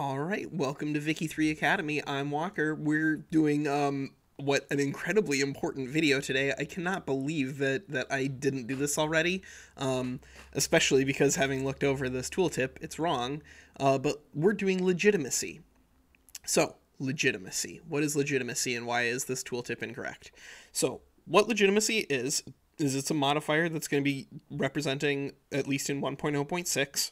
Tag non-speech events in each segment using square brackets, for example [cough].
All right, welcome to Vicky 3 Academy. I'm Walker. We're doing um what an incredibly important video today. I cannot believe that that I didn't do this already. Um especially because having looked over this tooltip, it's wrong. Uh but we're doing legitimacy. So, legitimacy. What is legitimacy and why is this tooltip incorrect? So, what legitimacy is is it's a modifier that's going to be representing at least in 1.0.6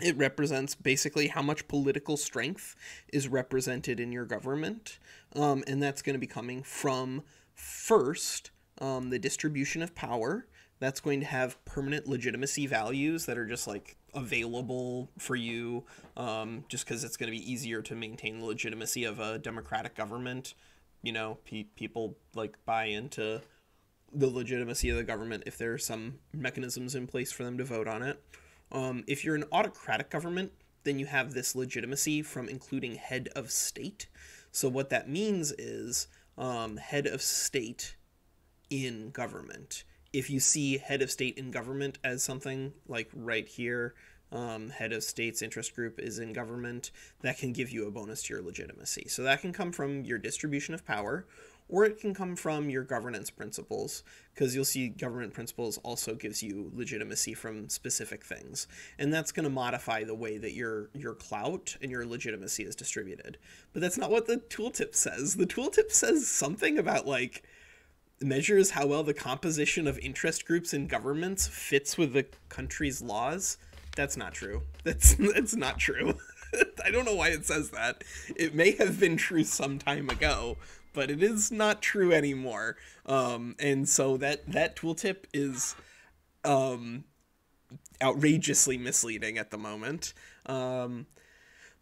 it represents basically how much political strength is represented in your government. Um, and that's going to be coming from first um, the distribution of power. That's going to have permanent legitimacy values that are just like available for you um, just because it's going to be easier to maintain the legitimacy of a democratic government. You know, pe- people like buy into the legitimacy of the government if there are some mechanisms in place for them to vote on it. Um, if you're an autocratic government, then you have this legitimacy from including head of state. So what that means is um, head of state in government. If you see head of state in government as something like right here, um, head of state's interest group is in government, that can give you a bonus to your legitimacy. So that can come from your distribution of power, or it can come from your governance principles because you'll see government principles also gives you legitimacy from specific things. And that's going to modify the way that your your clout and your legitimacy is distributed. But that's not what the tooltip says. The tooltip says something about like measures how well the composition of interest groups in governments fits with the country's laws. That's not true. That's that's not true. [laughs] I don't know why it says that. It may have been true some time ago, but it is not true anymore. Um, and so that that tooltip is um, outrageously misleading at the moment. Um,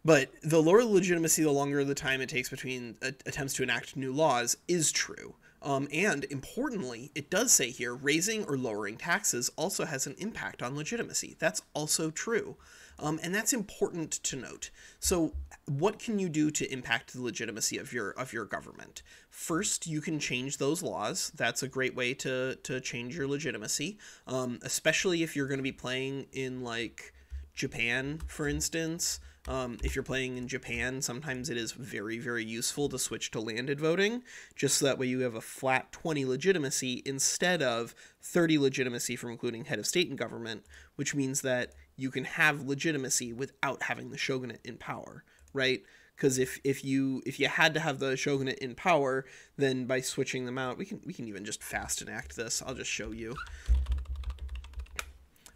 but the lower legitimacy, the longer the time it takes between attempts to enact new laws, is true. Um, and importantly, it does say here raising or lowering taxes also has an impact on legitimacy. That's also true. Um, and that's important to note. So, what can you do to impact the legitimacy of your of your government? First, you can change those laws. That's a great way to to change your legitimacy, um, especially if you're going to be playing in like Japan, for instance. Um, if you're playing in Japan, sometimes it is very, very useful to switch to landed voting, just so that way you have a flat 20 legitimacy instead of 30 legitimacy from including head of state and government, which means that you can have legitimacy without having the shogunate in power, right? Because if, if you if you had to have the shogunate in power, then by switching them out, we can we can even just fast enact this. I'll just show you.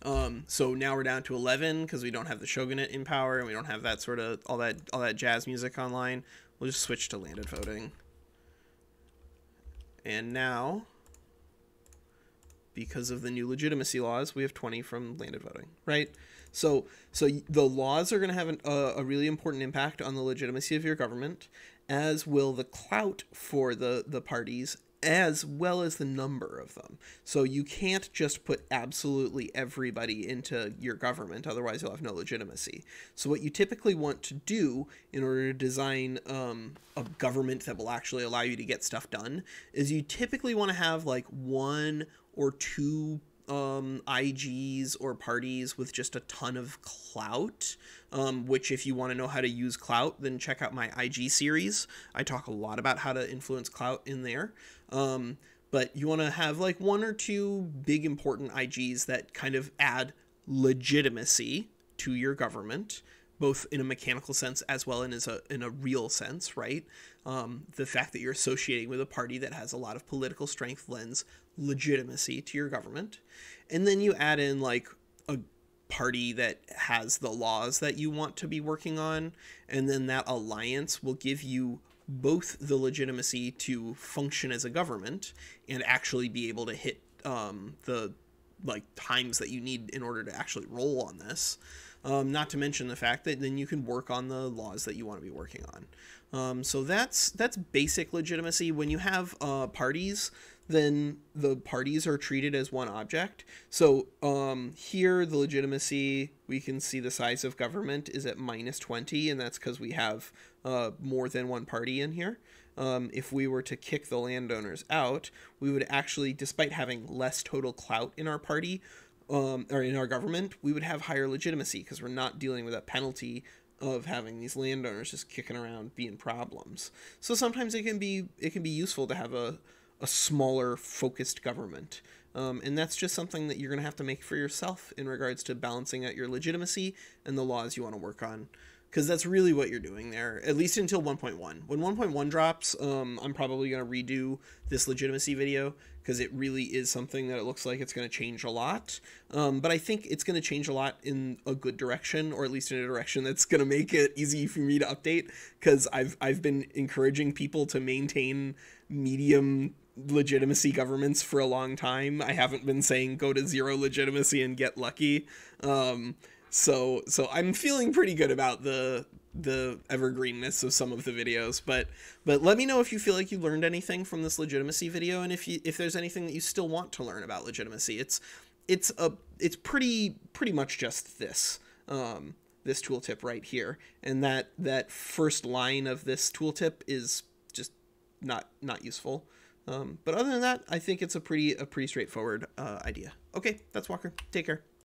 Um, so now we're down to 11 because we don't have the shogunate in power and we don't have that sort of all that all that jazz music online. We'll just switch to landed voting. And now because of the new legitimacy laws, we have 20 from landed voting, right? So, so the laws are going to have an, a really important impact on the legitimacy of your government, as will the clout for the the parties, as well as the number of them. So you can't just put absolutely everybody into your government, otherwise you'll have no legitimacy. So what you typically want to do in order to design um, a government that will actually allow you to get stuff done is you typically want to have like one or two um, IGs or parties with just a ton of clout. Um, which, if you want to know how to use clout, then check out my IG series. I talk a lot about how to influence clout in there. Um, but you want to have like one or two big important IGs that kind of add legitimacy to your government both in a mechanical sense as well as a, in a real sense, right? Um, the fact that you're associating with a party that has a lot of political strength lends legitimacy to your government. And then you add in like a party that has the laws that you want to be working on. And then that alliance will give you both the legitimacy to function as a government and actually be able to hit um, the like times that you need in order to actually roll on this. Um, not to mention the fact that then you can work on the laws that you want to be working on. Um, so that's that's basic legitimacy. When you have uh, parties, then the parties are treated as one object. So um, here, the legitimacy, we can see the size of government is at minus 20, and that's because we have uh, more than one party in here. Um, if we were to kick the landowners out, we would actually, despite having less total clout in our party, um, or in our government, we would have higher legitimacy because we're not dealing with a penalty of having these landowners just kicking around being problems. So sometimes it can be it can be useful to have a a smaller focused government. Um, and that's just something that you're going to have to make for yourself in regards to balancing out your legitimacy and the laws you want to work on because that's really what you're doing there, at least until 1.1. When 1.1 drops, um, I'm probably going to redo this legitimacy video because it really is something that it looks like it's going to change a lot. Um, but I think it's going to change a lot in a good direction, or at least in a direction that's going to make it easy for me to update because I've, I've been encouraging people to maintain medium legitimacy governments for a long time. I haven't been saying go to zero legitimacy and get lucky. Um, so so I'm feeling pretty good about the the evergreenness of some of the videos but but let me know if you feel like you learned anything from this legitimacy video and if you if there's anything that you still want to learn about legitimacy. It's it's a it's pretty pretty much just this um this tooltip right here. And that that first line of this tooltip is just not not useful. Um, but other than that i think it's a pretty a pretty straightforward uh, idea. Okay that's walker. Take care